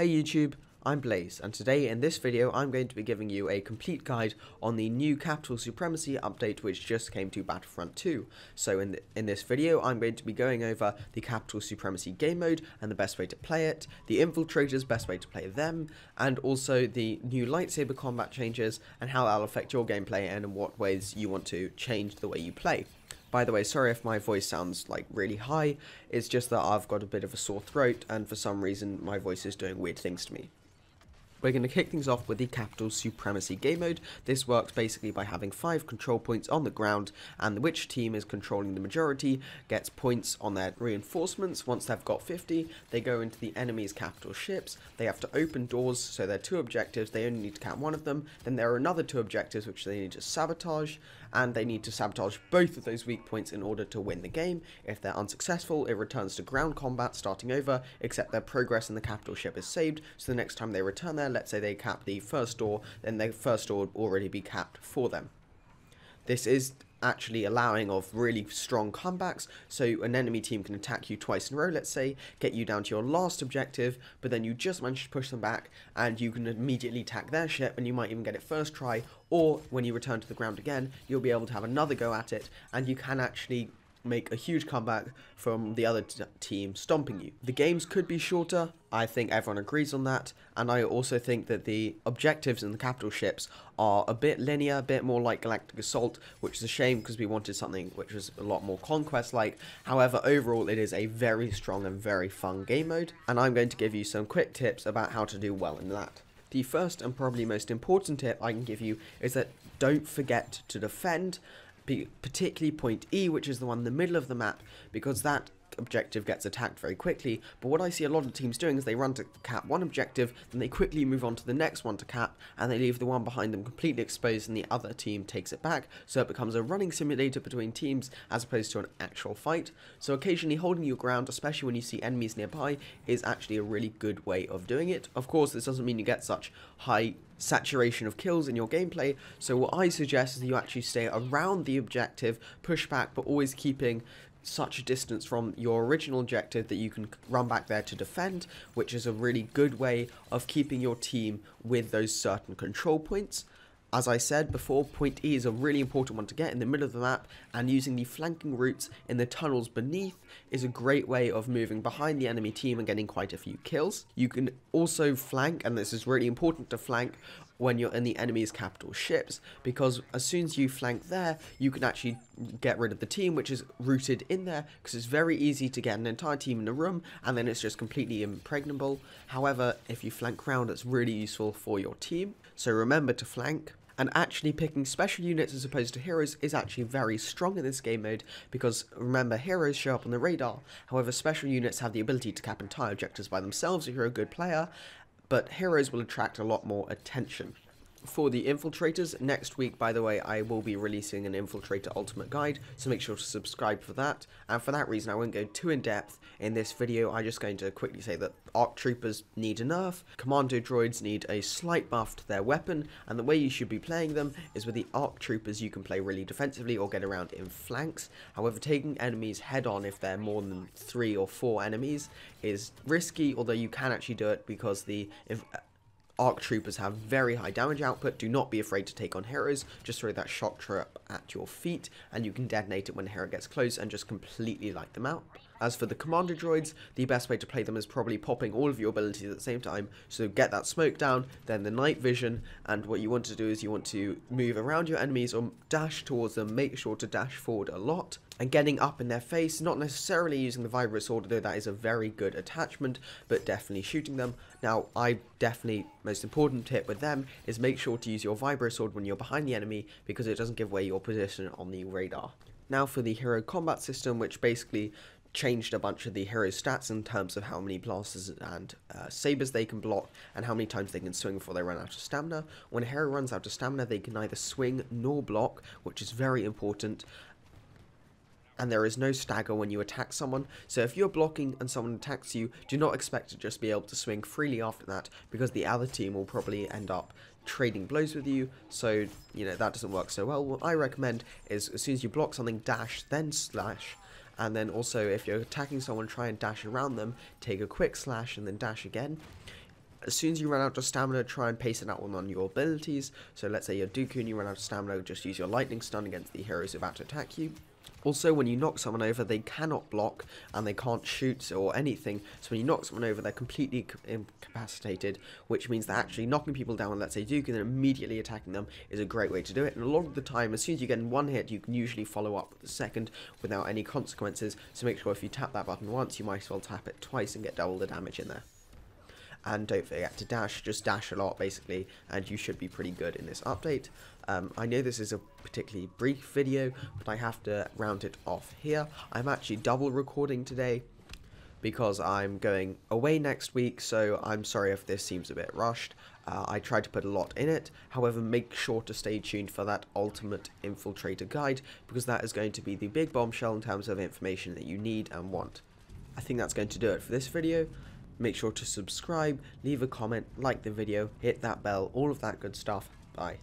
Hey YouTube, I'm Blaze, and today in this video I'm going to be giving you a complete guide on the new Capital Supremacy update which just came to Battlefront 2. So in, th in this video I'm going to be going over the Capital Supremacy game mode and the best way to play it, the Infiltrators, best way to play them, and also the new lightsaber combat changes and how that'll affect your gameplay and in what ways you want to change the way you play. By the way, sorry if my voice sounds like really high, it's just that I've got a bit of a sore throat and for some reason my voice is doing weird things to me. We're going to kick things off with the Capital Supremacy game mode. This works basically by having 5 control points on the ground and which team is controlling the majority gets points on their reinforcements. Once they've got 50, they go into the enemy's capital ships. They have to open doors, so there are two objectives. They only need to count one of them. Then there are another two objectives which they need to sabotage and they need to sabotage both of those weak points in order to win the game. If they're unsuccessful, it returns to ground combat starting over, except their progress in the capital ship is saved, so the next time they return there, let's say they cap the first door, then their first door would already be capped for them. This is actually allowing of really strong comebacks so an enemy team can attack you twice in a row let's say get you down to your last objective but then you just manage to push them back and you can immediately attack their ship and you might even get it first try or when you return to the ground again you'll be able to have another go at it and you can actually make a huge comeback from the other team stomping you. The games could be shorter, I think everyone agrees on that, and I also think that the objectives in the capital ships are a bit linear, a bit more like Galactic Assault, which is a shame because we wanted something which was a lot more conquest-like. However, overall it is a very strong and very fun game mode, and I'm going to give you some quick tips about how to do well in that. The first and probably most important tip I can give you is that don't forget to defend particularly point E, which is the one in the middle of the map, because that objective gets attacked very quickly, but what I see a lot of teams doing is they run to cap one objective, then they quickly move on to the next one to cap, and they leave the one behind them completely exposed and the other team takes it back, so it becomes a running simulator between teams as opposed to an actual fight. So occasionally holding your ground, especially when you see enemies nearby, is actually a really good way of doing it. Of course, this doesn't mean you get such high saturation of kills in your gameplay, so what I suggest is that you actually stay around the objective, push back, but always keeping such a distance from your original objective that you can run back there to defend, which is a really good way of keeping your team with those certain control points. As I said before, point E is a really important one to get in the middle of the map, and using the flanking routes in the tunnels beneath is a great way of moving behind the enemy team and getting quite a few kills. You can also flank, and this is really important to flank, when you're in the enemy's capital ships because as soon as you flank there you can actually get rid of the team which is rooted in there because it's very easy to get an entire team in a room and then it's just completely impregnable however if you flank round it's really useful for your team so remember to flank and actually picking special units as opposed to heroes is actually very strong in this game mode because remember heroes show up on the radar. However special units have the ability to cap entire objectives by themselves if you're a good player but heroes will attract a lot more attention for the infiltrators. Next week by the way i will be releasing an infiltrator ultimate guide so make sure to subscribe for that. And for that reason i won't go too in depth in this video. I'm just going to quickly say that arc troopers need a nerf commando droids need a slight buff to their weapon and the way you should be playing them is with the arc troopers you can play really defensively or get around in flanks. However taking enemies head on if they're more than three or four enemies is risky although you can actually do it because the ARC troopers have very high damage output, do not be afraid to take on heroes, just throw that shock trap at your feet and you can detonate it when a hero gets close and just completely light them out. As for the commando droids, the best way to play them is probably popping all of your abilities at the same time, so get that smoke down, then the night vision, and what you want to do is you want to move around your enemies or dash towards them, make sure to dash forward a lot, and getting up in their face, not necessarily using the Vibro Sword, though that is a very good attachment, but definitely shooting them. Now, I definitely, most important tip with them is make sure to use your Vibro Sword when you're behind the enemy, because it doesn't give away your position on the radar. Now for the hero combat system, which basically changed a bunch of the hero's stats in terms of how many blasters and uh, sabers they can block and how many times they can swing before they run out of stamina. When a hero runs out of stamina, they can neither swing nor block, which is very important and there is no stagger when you attack someone, so if you're blocking and someone attacks you, do not expect to just be able to swing freely after that, because the other team will probably end up trading blows with you, so, you know, that doesn't work so well. What I recommend is as soon as you block something, dash, then slash, and then also if you're attacking someone, try and dash around them, take a quick slash and then dash again. As soon as you run out of stamina, try and pace it out on your abilities. So let's say you're Dooku and you run out of stamina, just use your lightning stun against the heroes about to attack you. Also, when you knock someone over, they cannot block and they can't shoot or anything. So when you knock someone over, they're completely incapacitated, which means that actually knocking people down, let's say Dooku, and then immediately attacking them is a great way to do it. And a lot of the time, as soon as you get in one hit, you can usually follow up with the second without any consequences. So make sure if you tap that button once, you might as well tap it twice and get double the damage in there and don't forget to dash, just dash a lot basically, and you should be pretty good in this update. Um, I know this is a particularly brief video, but I have to round it off here. I'm actually double recording today because I'm going away next week, so I'm sorry if this seems a bit rushed. Uh, I tried to put a lot in it, however make sure to stay tuned for that Ultimate Infiltrator Guide, because that is going to be the big bombshell in terms of information that you need and want. I think that's going to do it for this video. Make sure to subscribe, leave a comment, like the video, hit that bell, all of that good stuff. Bye.